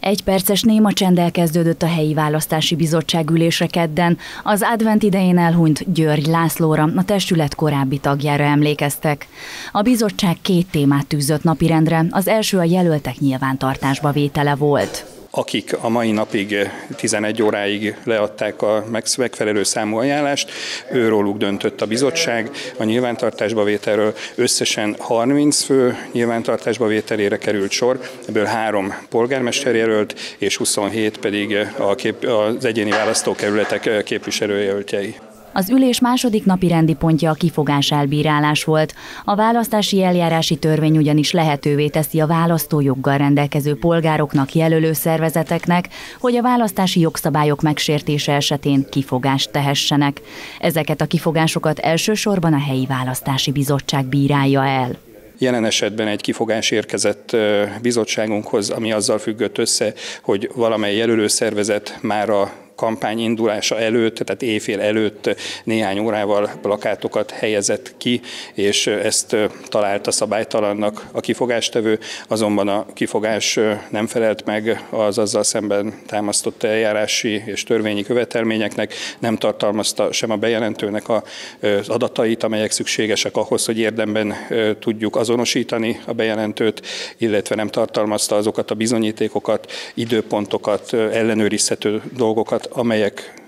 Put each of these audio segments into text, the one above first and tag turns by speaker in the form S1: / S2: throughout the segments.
S1: Egy perces néma csend elkezdődött a helyi választási bizottság ülésre kedden. Az advent idején elhunyt György Lászlóra, a testület korábbi tagjára emlékeztek. A bizottság két témát tűzött napirendre, az első a jelöltek nyilvántartásba vétele volt
S2: akik a mai napig 11 óráig leadták a megfelelő számú ajánlást, őróluk döntött a bizottság a nyilvántartásba vételről. Összesen 30 fő nyilvántartásba vételére került sor, ebből három polgármesterjelölt és 27 pedig a kép, az egyéni választókerületek képviselőjelöltjei.
S1: Az ülés második napi rendi pontja a kifogás elbírálás volt. A választási eljárási törvény ugyanis lehetővé teszi a választójoggal rendelkező polgároknak, jelölő szervezeteknek, hogy a választási jogszabályok megsértése esetén kifogást tehessenek. Ezeket a kifogásokat elsősorban a helyi választási bizottság bírálja el.
S2: Jelen esetben egy kifogás érkezett bizottságunkhoz, ami azzal függött össze, hogy valamely jelölőszervezet már a kampány indulása előtt, tehát éjfél előtt néhány órával plakátokat helyezett ki, és ezt találta szabálytalannak a kifogástevő, azonban a kifogás nem felelt meg az azzal szemben támasztott eljárási és törvényi követelményeknek, nem tartalmazta sem a bejelentőnek az adatait, amelyek szükségesek ahhoz, hogy érdemben tudjuk azonosítani a bejelentőt, illetve nem tartalmazta azokat a bizonyítékokat, időpontokat, ellenőrizhető dolgokat, amelyek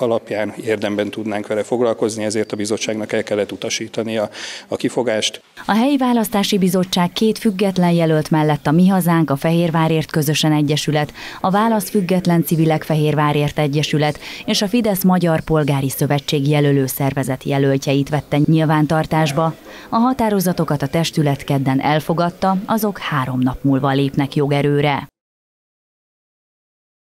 S2: alapján érdemben tudnánk vele foglalkozni, ezért a bizottságnak el kellett utasítani a, a kifogást.
S1: A helyi választási bizottság két független jelölt mellett a Mi Hazánk, a Fehérvárért Közösen Egyesület, a Válasz Független Civilek Fehérvárért Egyesület és a Fidesz Magyar Polgári Szövetség jelölő szervezet jelöltjeit vette nyilvántartásba. A határozatokat a testület kedden elfogadta, azok három nap múlva lépnek jogerőre.